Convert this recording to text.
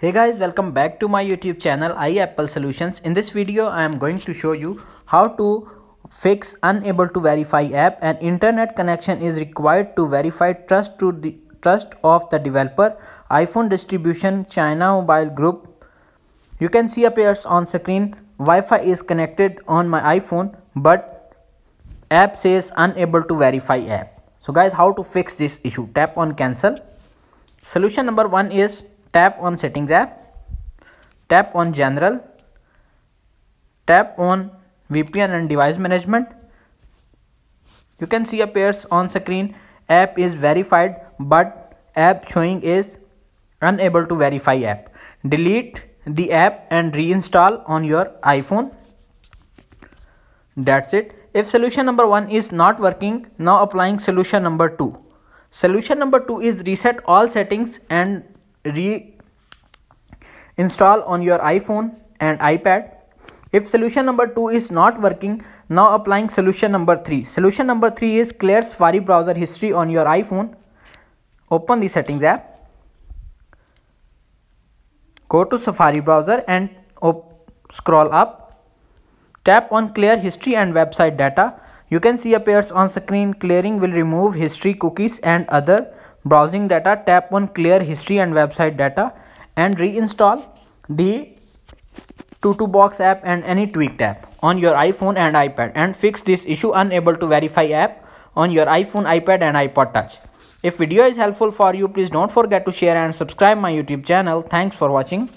Hey guys welcome back to my youtube channel iApple Solutions. In this video I am going to show you how to fix unable to verify app and internet connection is required to verify trust to the trust of the developer iPhone distribution China mobile group. You can see appears on screen Wi-Fi is connected on my iPhone but app says unable to verify app. So guys how to fix this issue tap on cancel. Solution number one is tap on settings app. Tap on general. Tap on VPN and device management. You can see appears on screen. App is verified but app showing is unable to verify app. Delete the app and reinstall on your iphone. That's it. If solution number one is not working now applying solution number two. Solution number two is reset all settings and reinstall on your iPhone and iPad. If solution number 2 is not working, now applying solution number 3. Solution number 3 is clear Safari browser history on your iPhone. Open the settings app. Go to Safari browser and scroll up. Tap on clear history and website data. You can see appears on screen clearing will remove history cookies and other browsing data tap on clear history and website data and reinstall the Tutubox app and any tweaked app on your iPhone and iPad and fix this issue unable to verify app on your iPhone, iPad and iPod touch. If video is helpful for you please don't forget to share and subscribe my YouTube channel. Thanks for watching.